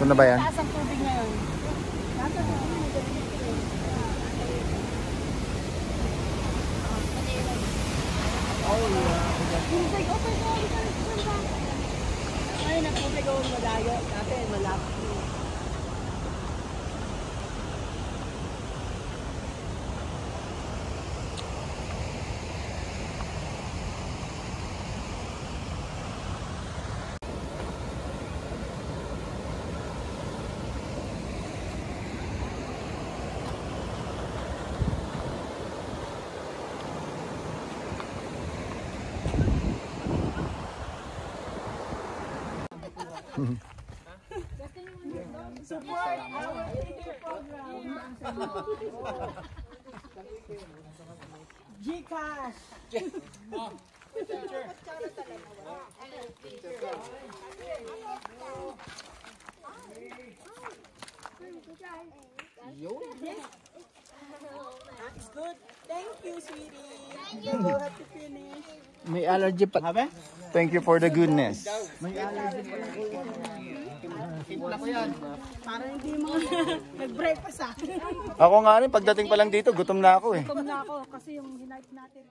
Ito na ba yan? Taas ang tubig ngayon. Ay, na tubig ako malayo. Dati, malapit. Gcash! That's good. Thank you, sweetie. Thank you. Go have to finish. May allergy pa. Thank you for the goodness. Para hindi mo nag-breakfast ah. Ako nga rin, pagdating pa lang dito, gutom na ako eh. Gutom na ako kasi yung hinipe natin.